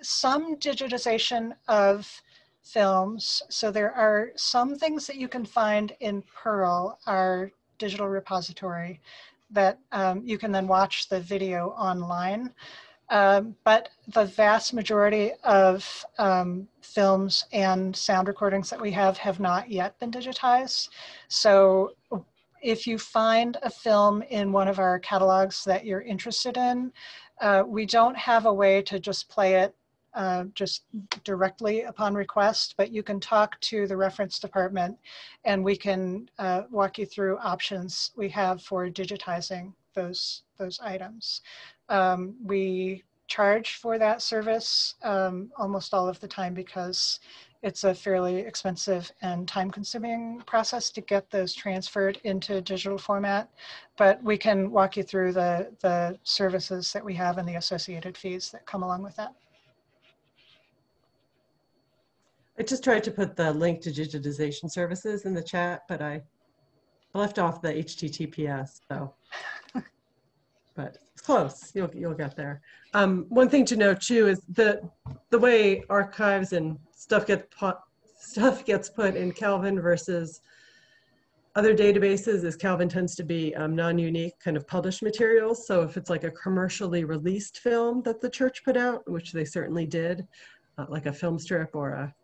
some digitization of films. So there are some things that you can find in Pearl, our digital repository, that um, you can then watch the video online. Um, but the vast majority of um, films and sound recordings that we have have not yet been digitized. So if you find a film in one of our catalogs that you're interested in, uh, we don't have a way to just play it uh, just directly upon request, but you can talk to the reference department and we can uh, walk you through options we have for digitizing those, those items. Um, we charge for that service um, almost all of the time because it's a fairly expensive and time consuming process to get those transferred into digital format. But we can walk you through the, the services that we have and the associated fees that come along with that. I just tried to put the link to digitization services in the chat, but I left off the HTTPS, so. <laughs> but close, you'll, you'll get there. Um, one thing to note too is the, the way archives and stuff get put, stuff gets put in Calvin versus other databases is Calvin tends to be um, non-unique kind of published materials. So if it's like a commercially released film that the church put out, which they certainly did, uh, like a film strip or a,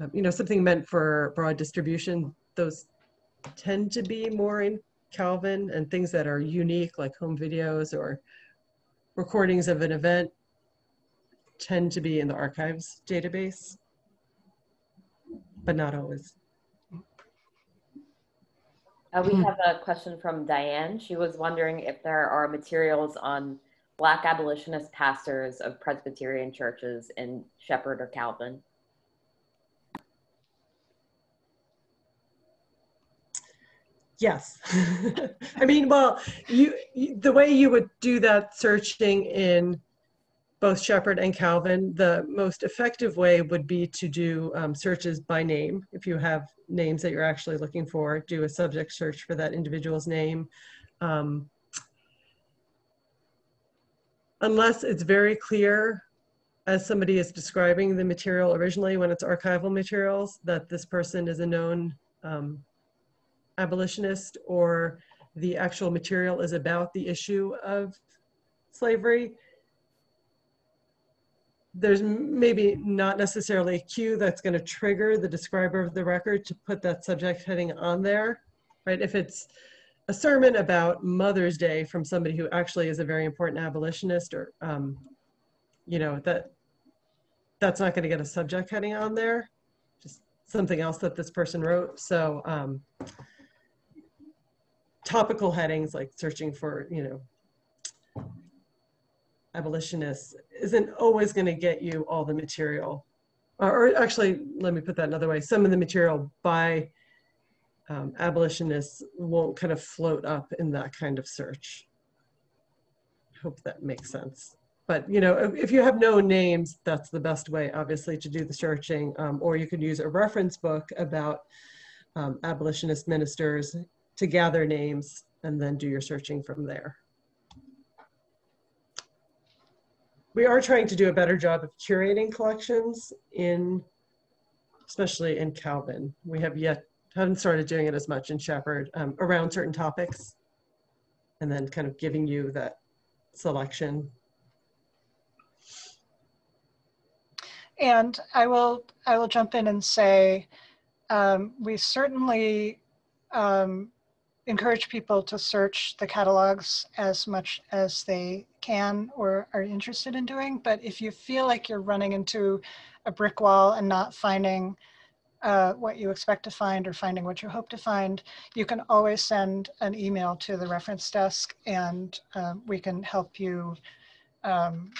um, you know, something meant for broad distribution, those tend to be more in Calvin and things that are unique like home videos or recordings of an event tend to be in the archives database, but not always. Uh, we have a question from Diane. She was wondering if there are materials on Black abolitionist pastors of Presbyterian churches in Sheppard or Calvin. Yes. <laughs> I mean, well, you, the way you would do that searching in both Sheppard and Calvin, the most effective way would be to do um, searches by name. If you have names that you're actually looking for, do a subject search for that individual's name. Um, unless it's very clear as somebody is describing the material originally when it's archival materials that this person is a known um, abolitionist or the actual material is about the issue of slavery, there's maybe not necessarily a cue that's going to trigger the describer of the record to put that subject heading on there, right? If it's a sermon about Mother's Day from somebody who actually is a very important abolitionist or, um, you know, that that's not going to get a subject heading on there, just something else that this person wrote. So um, topical headings like searching for, you know, abolitionists isn't always going to get you all the material. Or, or actually, let me put that another way. Some of the material by um, abolitionists won't kind of float up in that kind of search. Hope that makes sense. But you know, if, you have no names, that's the best way, obviously, to do the searching. Um, or you could use a reference book about um, abolitionist ministers to gather names and then do your searching from there. We are trying to do a better job of curating collections in, especially in Calvin. We have yet, haven't started doing it as much in Sheppard um, around certain topics and then kind of giving you that selection. And I will, I will jump in and say, um, we certainly um, encourage people to search the catalogs as much as they can or are interested in doing. But if you feel like you're running into a brick wall and not finding uh, what you expect to find or finding what you hope to find, you can always send an email to the reference desk and um, we can help you um,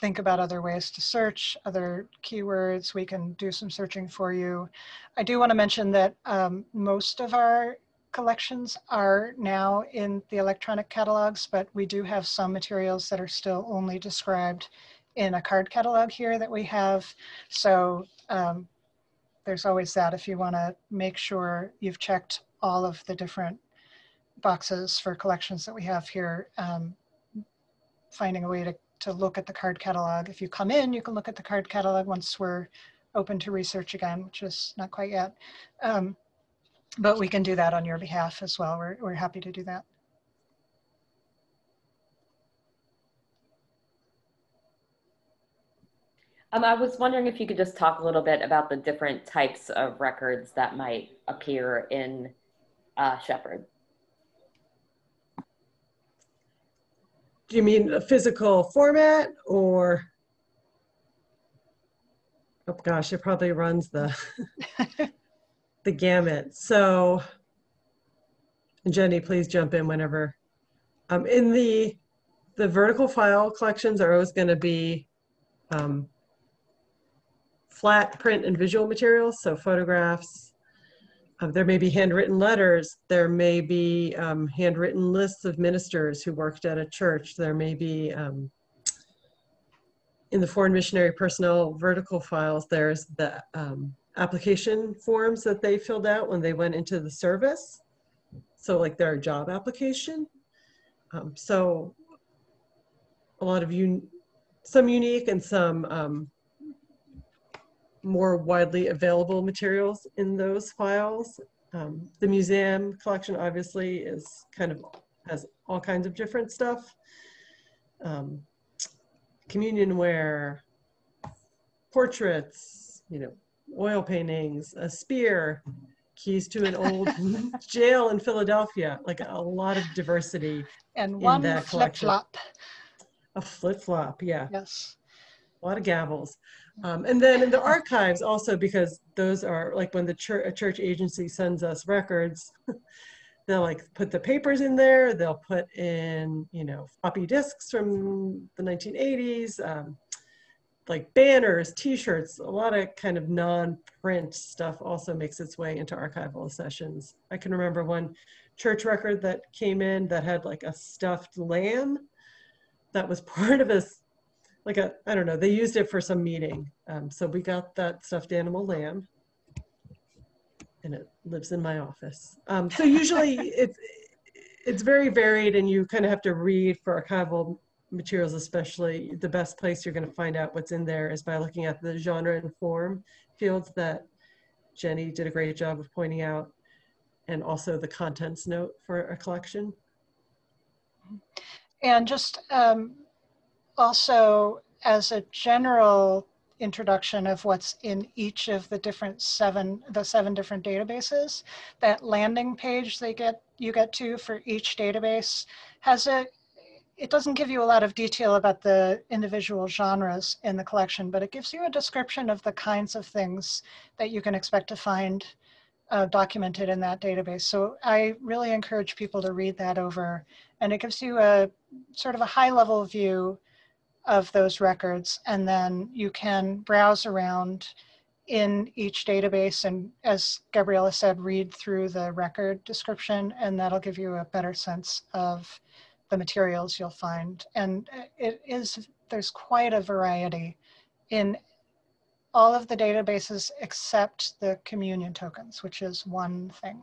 think about other ways to search, other keywords. We can do some searching for you. I do want to mention that um, most of our collections are now in the electronic catalogs, but we do have some materials that are still only described in a card catalog here that we have. So um, there's always that if you want to make sure you've checked all of the different boxes for collections that we have here, um, finding a way to, to look at the card catalog. If you come in, you can look at the card catalog once we're open to research again, which is not quite yet. Um, but we can do that on your behalf as well. We're, we're happy to do that. Um, I was wondering if you could just talk a little bit about the different types of records that might appear in uh, Sheppard. Do you mean a physical format or? Oh gosh, it probably runs the <laughs> <laughs> the gamut. So, Jenny, please jump in whenever. Um, in the the vertical file collections are always going to be um, flat print and visual materials, so photographs. Um, there may be handwritten letters. There may be um, handwritten lists of ministers who worked at a church. There may be um, in the foreign missionary personnel vertical files. There's the um, application forms that they filled out when they went into the service. So like their job application. Um, so a lot of you, some unique and some um, more widely available materials in those files. Um, the museum collection obviously is kind of has all kinds of different stuff. Um, communionware, portraits, you know, oil paintings, a spear, keys to an old <laughs> jail in Philadelphia, like a lot of diversity. And one flip flop. A flip flop, yeah. Yes. A lot of gavels. Um, and then in the archives also, because those are like when the church, a church agency sends us records, <laughs> they'll like put the papers in there, they'll put in, you know, floppy disks from the 1980s, um, like banners, t-shirts, a lot of kind of non-print stuff also makes its way into archival sessions. I can remember one church record that came in that had like a stuffed lamb that was <laughs> part of a, like a, I don't know, they used it for some meeting. Um, so we got that stuffed animal lamb and it lives in my office. Um, so usually <laughs> it's, it's very varied and you kind of have to read for archival materials especially, the best place you're going to find out what's in there is by looking at the genre and form fields that Jenny did a great job of pointing out. and also the contents note for a collection. And just um, also as a general introduction of what's in each of the different seven, the seven different databases, that landing page they get, you get to for each database has a, it doesn't give you a lot of detail about the individual genres in the collection, but it gives you a description of the kinds of things that you can expect to find uh, documented in that database. So I really encourage people to read that over and it gives you a sort of a high level view of those records and then you can browse around in each database and as Gabriela said, read through the record description and that'll give you a better sense of the materials you'll find. And it is, there's quite a variety in all of the databases except the communion tokens, which is one thing.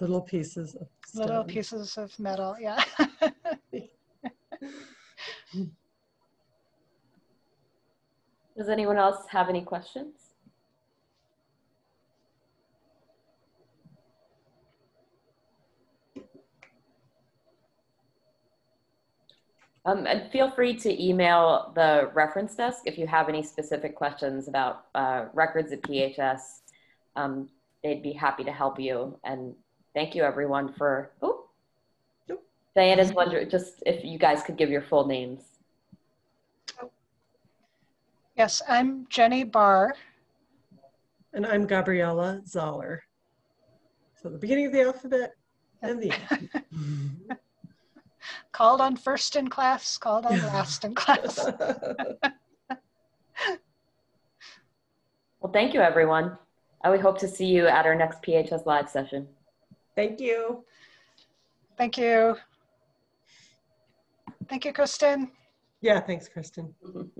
Little pieces of Little pieces of metal, yeah. <laughs> Does anyone else have any questions? Um, and feel free to email the reference desk if you have any specific questions about uh, records at PHS. Um, they'd be happy to help you. And thank you everyone for, oh, Nope. Diana's wondering just if you guys could give your full names. Yes, I'm Jenny Barr. And I'm Gabriela Zoller. So the beginning of the alphabet and the end. <laughs> Called on first in class, called on last in class. <laughs> <laughs> Well, thank you everyone. I would hope to see you at our next PHS live session. Thank you. Thank you. Thank you, Kristen. Yeah, thanks, Kristen. <laughs>